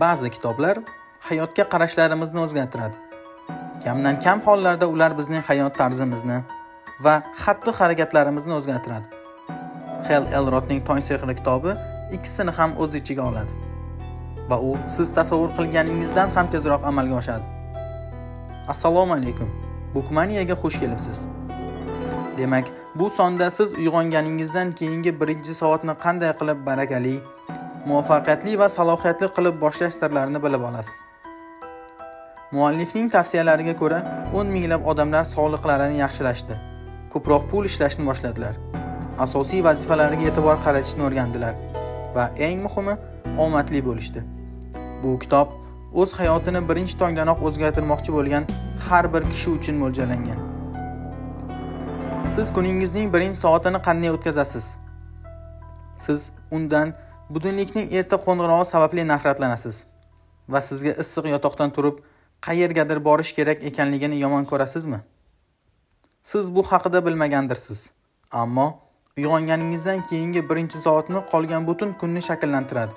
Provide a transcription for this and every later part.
Ba'zi kitoblar hayotga qarashlarimizni o'zgartiradi. Kamdan kam hollarda ular bizning hayot tarzimizni va xatti-harakatlarimizni o'zgartiradi. Hel Elrodning Tong sehri kitobi ikkisini ham o'z ichiga oladi va u siz tasavvur qilganingizdan ham tezroq amalga oshadi. Assalomu alaykum. bukmaniyaga xush kelibsiz. Demak, bu sonda siz uyg'onganingizdan keyingi birinchi soatni qanday qilib barakali, muvaffaqiyatli va salohiyatli qilib boshlash sirlarini bilib olasiz. Muallifning tavsiyalariga ko'ra, 10 minglab odamlar sog'liqlarini yaxshilashdi. Ko'proq pul ishlashni boshladilar. Asosiy vazifalariga e'tibor qaratishni o'rgandilar va eng muhimi, omadli bo'lishdi. Bu kitob o'z hayotini birinchi tongdanoq o'zgartirmoqchi bo'lgan har bir kishi uchun mo'ljallangan. Siz kuningizning birinchi soatini qanday o'tkazasiz? Siz undan butunlikning erta qo'ng'irog'i sababli nafratlanasiz va sizga issiq yotoqdan turib qayergadir borish kerak ekanligini yomon ko'rasizmi? Siz bu haqida bilmagandirsiz, ammo uyg'onganingizdan keyingi birinchi soatni qolgan butun kunni shakllantiradi.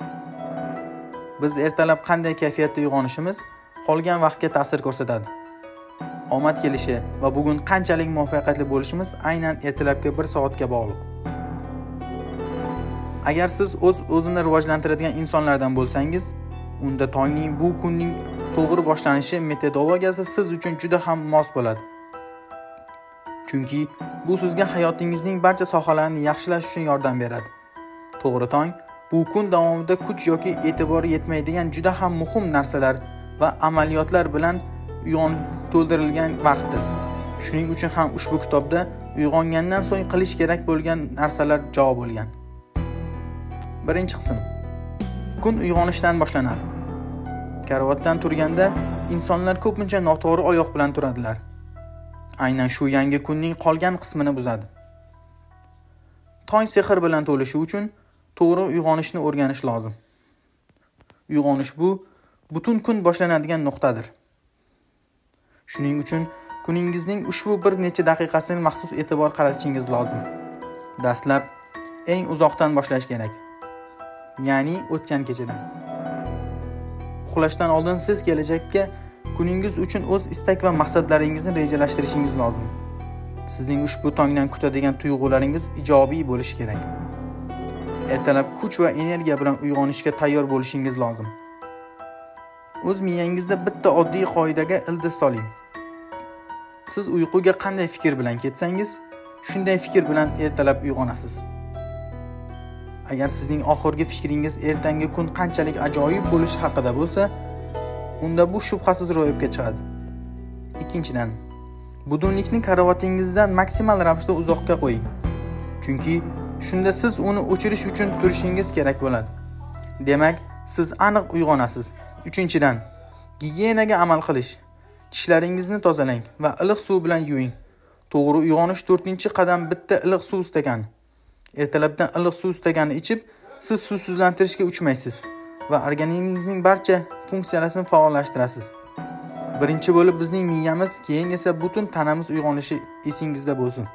Biz ertalab qanday kayfiyatda uyg'onishimiz qolgan vaqtga ta'sir ko'rsatadi. Omad kelishi va bugun qanchalik muvaffaqiyatli bo'lishimiz aynan ertalabki 1 soatga bog'liq. Agar siz o'z o'zini rivojlantiradigan insonlardan bo'lsangiz, unda tongning bu kunning to'g'ri boshlanishi metodologiyasi siz uchun juda ham mos bo'ladi. Chunki bu sizga hayotingizning barcha sohalarini yaxshilash uchun yordam beradi. To'g'ri tong bu kun davomida kuch yoki e'tibor yetmaydigan juda ham muhim narsalar va amaliyotlar bilan uyon to'ldirilgan vaqtdir. Shuning uchun ham ushbu kitobda uyg'ongandan so'ng qilish kerak bo'lgan narsalar javob bo'lgan. Birinchi qism. Kun uyg'onishdan boshlanadi. Karavotdan turganda insonlar ko'pincha noto'g'ri oyoq bilan turadilar. Aynan shu yangi kunning qolgan qismini buzadi. Tong sehr bilan to'lishi uchun to'g'ri uyg'onishni o'rganish lozim. Uyg'onish bu butun kun boshlanadigan nuqtadir. Shuning uchun kuningizning ushbu bir necha daqiqasini maxsus e'tibor qaratishingiz lozim. Dastlab eng uzoqdan boshlash kerak. Ya'ni o'tgan kechadan. Uxlashdan oldin siz kelajakka kuningiz uchun o'z istak va maqsadlaringizni rejalashtirishingiz lozim. Sizning ushbu tongdan kutadigan tuyg'ularingiz ijobiy bo'lishi kerak. Ertalab kuch va energiya bilan uyg'onishga tayyor bo'lishingiz lozim. O'z miyangizda bitta oddiy qoidaga ildiz soling. Siz uyquga qanday fikr bilan ketsangiz, shunday fikr bilan ertalab uyg'onasiz. Agar sizning oxirgi fikringiz ertangi kun qanchalik ajoyib bo'lishi haqida bo'lsa, unda bu shubhasiz ro'yobga chiqadi. Ikkinchidan, budunlikni karavotingizdan maksimal ravishda uzoqqa qo'ying. Chunki shunda siz uni o'chirish uchun turishingiz kerak bo'ladi. Demak, siz aniq uyg'onasiz. Uchinchidan, gigiyenaga amal qilish. Tishlaringizni tozalang va iliq suv bilan yuving. To'g'ri uyg'onish 4-qadam bitta iliq suv stakani Ertalabdan iliq suv ustagani ichib, siz suvsizlantirishga uchmaysiz va organizmingizning barcha funksiyalarini faollashtirasiz. Birinchi bo'lib bizning miyamiz, keyin esa butun tanamiz uyg'onishi esingizda bo'lsin.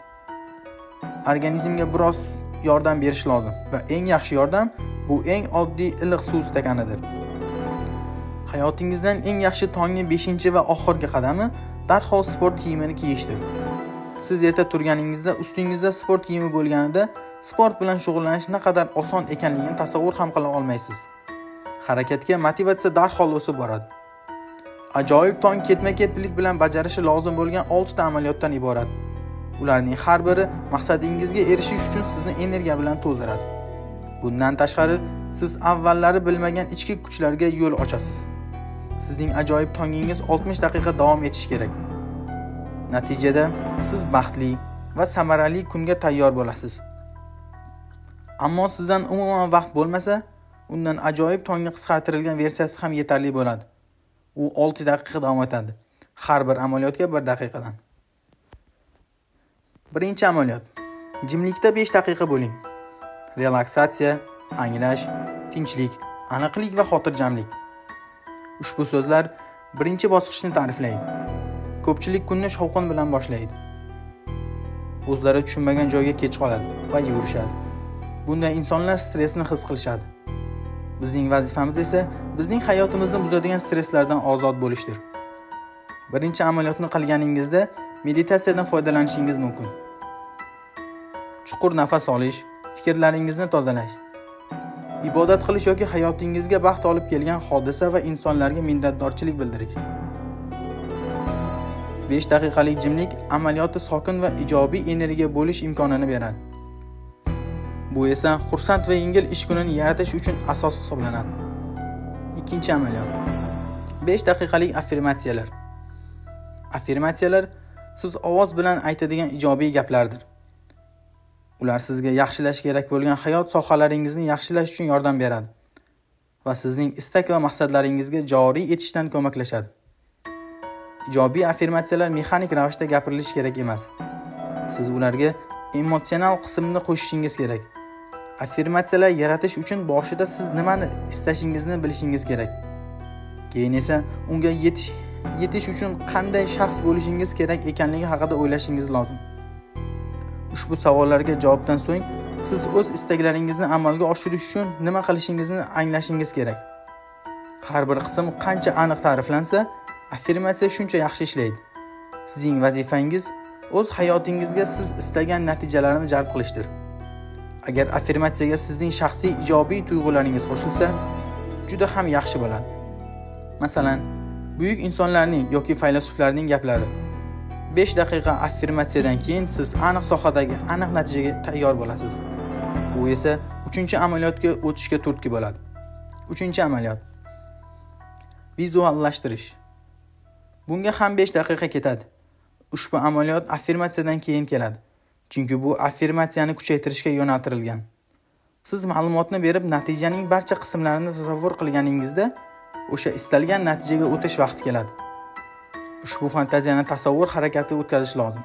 Organizmga biroz yordam berish lozim va eng yaxshi yordam bu eng oddiy iliq suv stakanidir. Hayotingizdan eng yaxshi tongni 5 va oxirgi qadami darhol sport kiyimini kiyishdir. Siz erta turganingizda ustingizda sport kiyimi bo'lganida sport bilan shug'ullanish naqadar oson ekanligini tasavvur ham qila olmaysiz. Harakatga motivatsiya darhol o'sib boradi. Ajoyib tong ketma-ketlik bilan bajarishi lozim bo'lgan 6 ta amaliyotdan iborat. Ularning har biri maqsadingizga erishish uchun sizni energiya bilan to'ldiradi. Bundan tashqari, siz avvallari bilmagan ichki kuchlarga yo'l ochasiz. Sizning ajoyib tongingiz 60 daqiqa davom etishi kerak. Natijada siz baxtli va samarali kunga tayyor bo'lasiz. Ammo sizdan umuman vaqt bo'lmasa, undan ajoyib tongga qisqartirilgan versiyasi ham yetarli bo'ladi. U 6 daqiqa davom etadi. Har bir amaliyotga 1 daqiqadan. Birinchi amaliyot. Jimlikda 5 daqiqa bo'ling. Relaksatsiya, anglash, tinchlik, aniqlik va xotirjamlik. Ushbu so'zlar birinchi bosqichni ta'riflaydi. Ko'pchilik kunni shovqin bilan boshlaydi. O'zlari tushunmagan joyga kech qoladi va yugurishadi. Bunday insonlar stressni his qilishadi bizning vazifamiz esa bizning hayotimizni buzadigan stresslardan ozod bo'lishdir birinchi amaliyotni qilganingizda meditatsiyadan foydalanishingiz mumkin chuqur nafas olish fikrlaringizni tozalash ibodat qilish yoki hayotingizga baxt olib kelgan hodisa va insonlarga minnatdorchilik bildirish 5 daqiqalik jimlik amaliyotni sokin va ijobiy energiya bo'lish imkonini beradi. Bu esa xursand va yengil ish kunini yaratish uchun asos hisoblanadi. Ikkinchi amaliyot. 5 daqiqalik affirmatsiyalar. Affirmatsiyalar siz ovoz bilan aytadigan ijobiy gaplardir. Ular sizga yaxshilash kerak bo'lgan hayot sohalaringizni yaxshilash uchun yordam beradi va sizning istak va maqsadlaringizga joriy etishdan ko'maklashadi. Ijobiy affirmatsiyalar mexanik ravishda gapirilishi kerak emas. Siz ularga emotsional qismni qo'shishingiz kerak. Affirmatsiyalar yaratish uchun boshida siz nimani istashingizni bilishingiz kerak. Keyin esa unga yetish yetish uchun qanday shaxs bo'lishingiz kerak ekanligi haqida o'ylashingiz lozim. Ushbu savollarga javobdan so'ng siz o'z istaklaringizni amalga oshirish uchun nima qilishingizni anglashingiz kerak. Har bir qism qancha aniq ta'riflansa affirmatsiya shuncha yaxshi ishlaydi. Sizning vazifangiz o'z hayotingizga siz istagan natijalarni jalb qilishdir. Agar affirmatsiyaga sizning shaxsiy ijobiy tuyg'ularingiz qo'shilsa juda ham yaxshi bo'ladi. Masalan buyuk insonlarning yoki faylasuflarning gaplari. 5 daqiqa affirmatsiyadan keyin siz aniq sohadagi aniq natijaga tayyor bo'lasiz. Bu esa uchinchi amaliyotga o'tishga turtki bo'ladi. Uchinchi amaliyot. Vizuallashtirish. Bunga ham 5 daqiqa ketadi. Ushbu amaliyot affirmatsiyadan keyin keladi chunki bu affirmatsiyani kuchaytirishga yo'naltirilgan. Siz ma'lumotni berib natijaning barcha qismlarini tasavvur qilganingizda o'sha istalgan natijaga o'tish vaqti keladi. Ushbu fantaziyani tasavvur harakati o'tkazish lozim.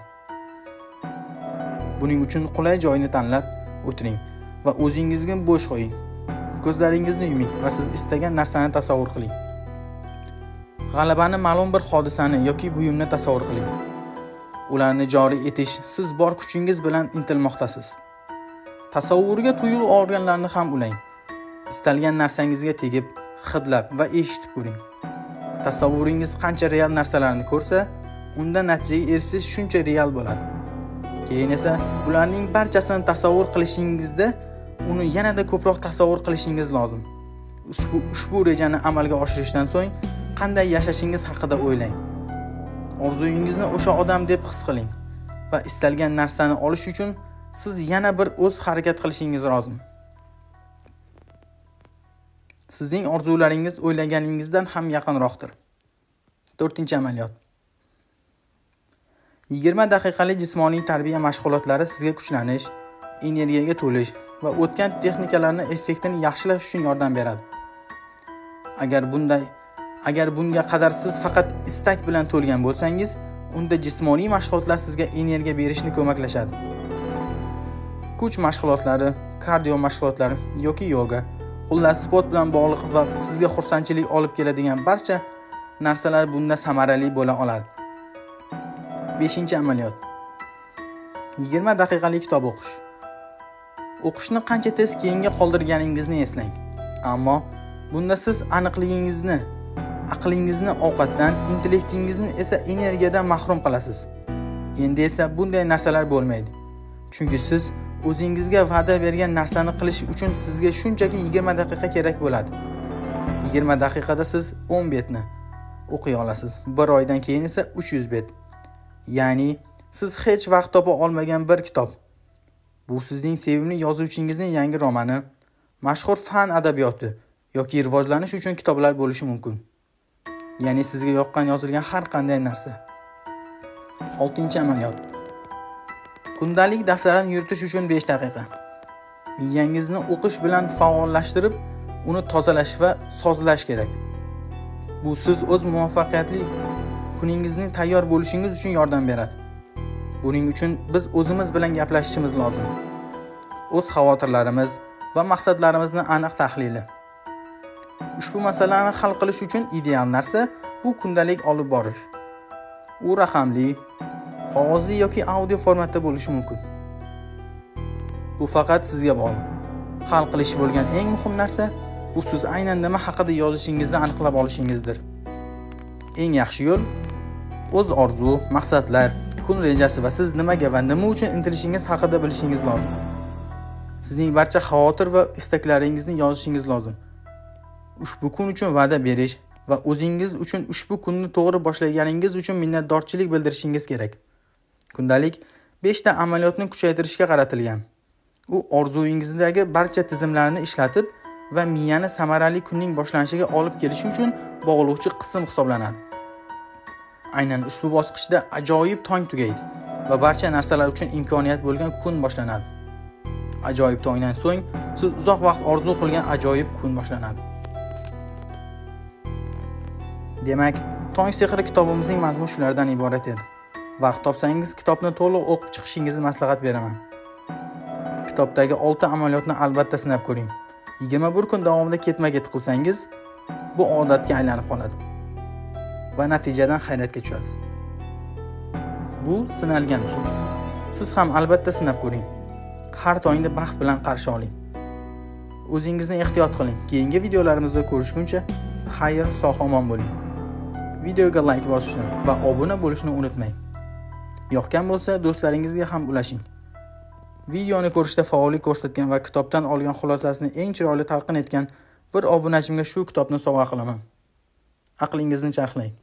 Buning uchun qulay joyni tanlab o'tiring va o'zingizni bo'sh qo'ying. Ko'zlaringizni yuming va siz istagan narsani tasavvur qiling. G'alabani ma'lum bir hodisani yoki buyumni tasavvur qiling. Ularni joriy etish siz bor kuchingiz bilan intilmoqdasiz. Tasavvurga tuyg'u organlarni ham ulang. Istalgan narsangizga tegib hidlab va eshitib ko'ring. Tasavvuringiz qancha real narsalarni ko'rsa unda natijaga erishish shuncha real bo'ladi. Keyin esa bularning barchasini tasavvur qilishingizda uni yanada ko'proq tasavvur qilishingiz lozim. Ushbu ushbu rejani amalga oshirishdan so'ng qanday yashashingiz haqida o'ylang. Orzuyingizni o'sha odam deb his qiling va istalgan narsani olish uchun siz yana bir o'z harakat qilishingiz lozim sizning orzularingiz o'ylaganingizdan ham yaqinroqdir. To'rtinchi amaliyot. Yigirma daqiqalik jismoniy tarbiya mashg'ulotlari sizga kuchlanish energiyaga to'lish va o'tgan texnikalarni effektini yaxshilash uchun yordam beradi. Agar bunday agar bunga qadar siz faqat istak bilan to'lgan bo'lsangiz unda jismoniy mashg'ulotlar sizga energiya berishni ko'maklashadi. Kuch mashg'ulotlari kardio mashg'ulotlari yoki yoga xullas sport bilan bog'liq va sizga xursandchilik olib keladigan barcha narsalar bunda samarali bo'la oladi. Beshinchi amaliyot. Yigirma daqiqalik kitob o'qish. O'qishni qancha tez keyinga qoldirganingizni eslang. Ammo bunda siz aniqligingizni aqlingizni ovqatdan intellektingizni esa energiyadan mahrum qilasiz. Endi esa bunday narsalar bo'lmaydi. Chunki siz o'zingizga va'da bergan narsani qilish uchun sizga shunchaki 20 daqiqa kerak bo'ladi. 20 daqiqada siz 10 betni o'qiy olasiz. Bir oydan keyin esa 300 bet. Ya'ni siz hech vaqt topa olmagan bir kitob. Bu sizning sevimli yozuvchingizning yangi romani mashhur fan adabiyoti yoki rivojlanish uchun kitoblar bo'lishi mumkin. Ya'ni sizga yoqqan yozilgan har qanday narsa. Oltinchi amaliyot. Kundalik daftarini yuritish uchun 5 daqiqa. Miyangizni o'qish bilan faollashtirib uni tozalash va sozlash kerak. Bu siz o'z muvaffaqiyatli kuningizning tayyor bo'lishingiz uchun yordam beradi. Buning uchun biz o'zimiz bilan gaplashishimiz lozim. O'z xavotirlarimiz va maqsadlarimizni aniq tahlili. Ushbu masalani hal qilish uchun ideal narsa bu kundalik olib borish. U raqamli qog'ozli yoki audio formatda bo'lishi mumkin. Bu faqat sizga bog'liq. Hal qilish bo'lgan eng muhim narsa bu siz aynan nima haqida yozishingizni aniqlab olishingizdir. Eng yaxshi yo'l o'z orzu maqsadlar kun rejasi va siz nimaga va nima uchun intilishingiz haqida bilishingiz lozim. Sizning barcha xavotir va istaklaringizni yozishingiz lozim. Ushbu kun uchun va'da berish va o'zingiz uchun ushbu kunni to'g'ri boshlaganingiz uchun minnatdorchilik bildirishingiz kerak. Kundalik 5 ta amaliyotni kuchaytirishga qaratilgan. U orzuyingizdagi barcha tizimlarni ishlatib va miyani samarali kunning boshlanishiga olib kelishi uchun bog'lovchi qism hisoblanadi. Aynan ushbu bosqichda ajoyib tong tugaydi va barcha narsalar uchun imkoniyat bo'lgan kun boshlanadi. Ajoyib tongdan so'ng siz uzoq vaqt orzu qilgan ajoyib kun boshlanadi. Demak tong sehri kitobimizning mazmuni shulardan iborat edi. Vaqt topsangiz kitobni to'liq o'qib chiqishingizni maslahat beraman. Kitobdagi 6 amaliyotni albatta sinab ko'ring. 21 kun davomida ketma ket qilsangiz bu odatga aylanib qoladi. Va natijadan hayratga tushasiz. Bu sinalgan usul. Siz ham albatta sinab ko'ring. Har tongni baxt bilan qarshi oling. O'zingizni ehtiyot qiling. Keyingi videolarimizda ko'rishguncha xayr sog' omon bo'ling. Videoga layk bosishni va obuna bo'lishni unutmang. Yoqgan bo'lsa do'stlaringizga ham ulashing. Videoni ko'rishda faollik ko'rsatgan va kitobdan olgan xulosasini eng chiroyli talqin etgan bir obunachimga shu kitobni sovg'a qilaman. Aqlingizni charxlang.